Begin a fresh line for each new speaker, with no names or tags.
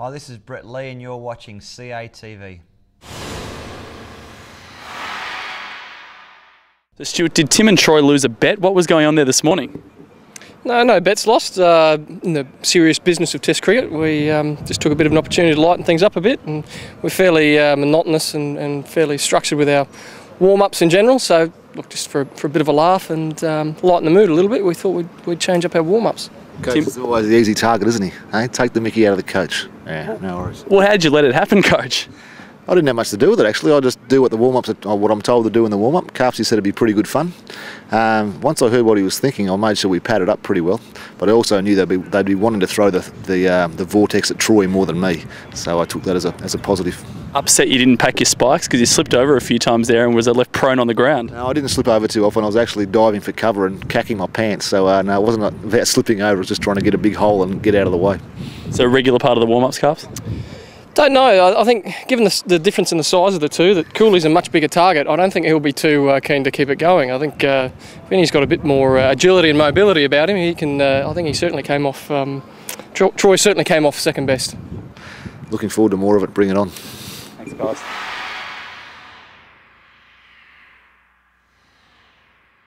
Hi, this is Brett Lee, and you're watching CATV.
So Stuart, did Tim and Troy lose a bet? What was going on there this morning?
No, no bets lost. Uh, in the serious business of Test cricket, we um, just took a bit of an opportunity to lighten things up a bit, and we're fairly uh, monotonous and, and, fairly structured with our warm-ups in general. So, look, just for, for a bit of a laugh and um, lighten the mood a little bit, we thought we'd, we'd change up our warm-ups.
Coach is always the easy target, isn't he? Hey, take the Mickey out of the coach. Yeah, no worries.
Well, how did you let it happen, Coach?
I didn't have much to do with it actually. I just do what the warm ups, what I'm told to do in the warm up. Carpsy said it'd be pretty good fun. Um, once I heard what he was thinking, I made sure we padded up pretty well. But I also knew they'd be they'd be wanting to throw the the, um, the vortex at Troy more than me, so I took that as a as a positive.
Upset you didn't pack your spikes because you slipped over a few times there and was left prone on the ground.
No, I didn't slip over too often. I was actually diving for cover and cacking my pants. So uh, no, it wasn't about slipping over. It was just trying to get a big hole and get out of the way.
So a regular part of the warm ups, Carps.
Don't know. I, think, given the, the, difference in the size of the two, that Cooley's a much bigger target. I don't think he'll be too uh, keen to keep it going. I think uh, Vinny's got a bit more uh, agility and mobility about him. He can. Uh, I think he certainly came off. Um, Troy certainly came off second best.
Looking forward to more of it. Bring it on.
Thanks, guys.